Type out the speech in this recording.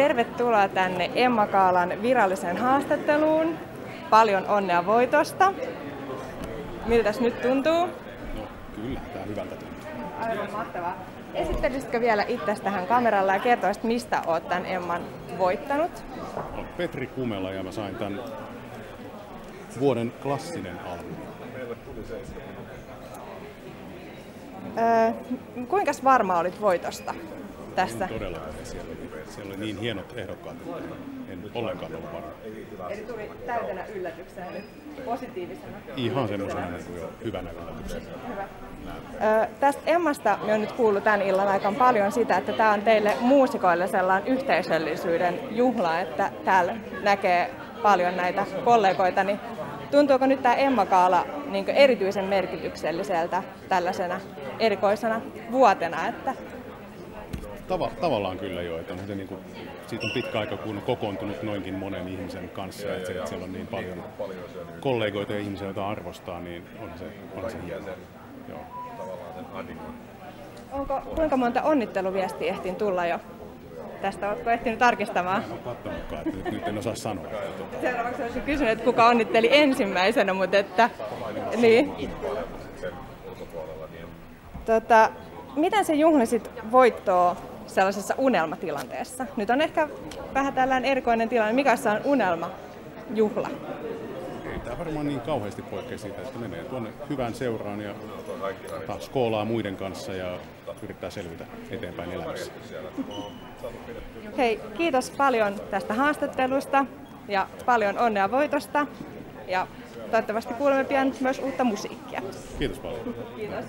Tervetuloa tänne Emma Kaalan viralliseen haastatteluun. Paljon onnea voitosta. Miltäs nyt tuntuu? No kyllä, tämä hyvältä tuntuu. Aivan mahtavaa. Esittelisitkö vielä itse tähän kameralla ja kertoisit, mistä olet tämän Emman voittanut? Olen Petri Kumela ja mä sain tämän vuoden klassinen albumi. Öö, kuinka varma olit voitosta tässä? En todellakaan. Siellä oli, siellä oli niin hienot ehdokkaat, että en ollenkaan ollut varma. Eli tuli täytenä yllätyksenä nyt positiivisena. Ihan semmoisena niin kuin jo hyvänä yllätyksenä. Ö, tästä Emmasta me on nyt kuullut tämän illan aikana paljon sitä, että tämä on teille muusikoille sellainen yhteisöllisyyden juhla, että täällä näkee paljon näitä kollegoita. Niin tuntuuko nyt tämä Emma Kaala niin erityisen merkitykselliseltä tällaisena erikoisena vuotena? Että... Tava, tavallaan kyllä jo, että on se niin kuin, siitä on pitkä aika, kun on kokoontunut noinkin monen ihmisen kanssa, että, se, että siellä on niin paljon kollegoita ja ihmisiä, joita arvostaa, niin on se, on se hieno. Joo. Onko, kuinka monta onnitteluviestiä ehtiin tulla jo tästä? Oletko ehtinyt tarkistamaan? En ole katsonutkaan, että nyt, nyt en osaa sanoa. Seuraavaksi olisin kysynyt, että kuka onnitteli ensimmäisenä, mutta että... Niin. Tota, miten se juhlisit voittoa sellaisessa unelmatilanteessa? Nyt on ehkä vähän tällainen erikoinen tilanne. Mikä se on unelmajuhla? ei tämä varmaan niin kauheasti poikkea siitä, että menee tuonne hyvään seuraan ja taas koolaa muiden kanssa ja yrittää selvitä eteenpäin elämässä. Hei, kiitos paljon tästä haastattelusta ja paljon onnea voitosta. Ja toivottavasti kuulemme pian myös uutta musiikkia. Kiitos paljon. Kiitos.